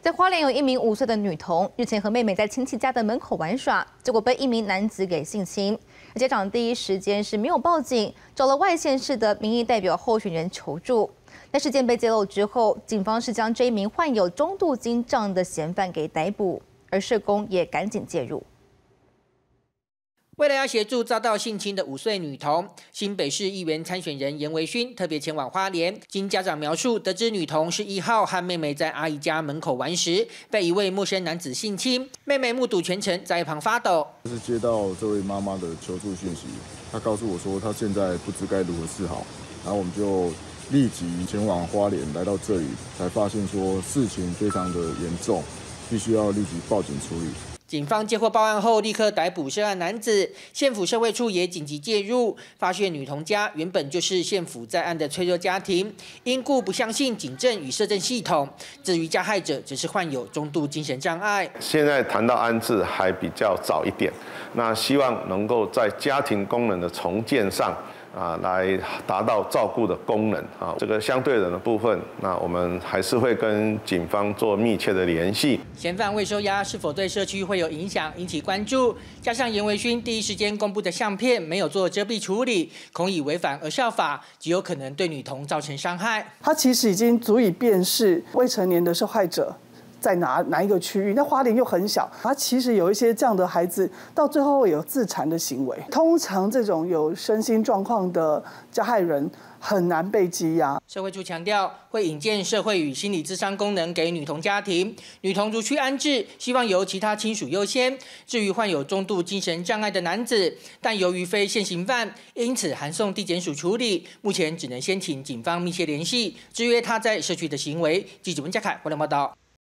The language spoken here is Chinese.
在花莲有一名五岁的女童，日前和妹妹在亲戚家的门口玩耍，结果被一名男子给性侵。家长第一时间是没有报警，找了外县市的民意代表候选人求助。但事件被揭露之后，警方是将这一名患有中度精障的嫌犯给逮捕，而社工也赶紧介入。为了要协助遭到性侵的五岁女童，新北市议员参选人严维勋特别前往花莲。经家长描述，得知女童是一号和妹妹在阿姨家门口玩时，被一位陌生男子性侵。妹妹目睹全程，在一旁发抖。是接到这位妈妈的求助讯息，她告诉我说，她现在不知该如何是好。然后我们就立即前往花莲，来到这里，才发现说事情非常的严重，必须要立即报警处理。警方接获报案后，立刻逮捕涉案男子。县府社会处也紧急介入，发现女童家原本就是县府在案的脆弱家庭，因故不相信警政与社政系统。至于加害者，只是患有中度精神障碍。现在谈到安置还比较早一点，那希望能够在家庭功能的重建上。啊，来达到照顾的功能啊，这个相对人的部分，那我们还是会跟警方做密切的联系。嫌犯未收押，是否对社区会有影响，引起关注？加上严维勋第一时间公布的相片没有做遮蔽处理，恐以违反儿少法，极有可能对女童造成伤害。他其实已经足以辨识未成年的受害者。在哪哪一个区域？那花莲又很小，他其实有一些这样的孩子，到最后会有自残的行为。通常这种有身心状况的加害人很难被羁押。社会处强调，会引荐社会与心理咨商功能给女童家庭，女童如需安置，希望由其他亲属优先。至于患有中度精神障碍的男子，但由于非现行犯，因此函送地检署处理，目前只能先请警方密切联系，制约他在社区的行为。记者温家凯，华联报道。